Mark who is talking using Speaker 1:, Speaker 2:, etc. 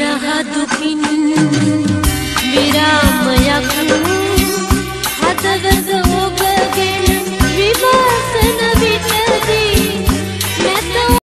Speaker 1: रहा दुखिन मेरा मया खबू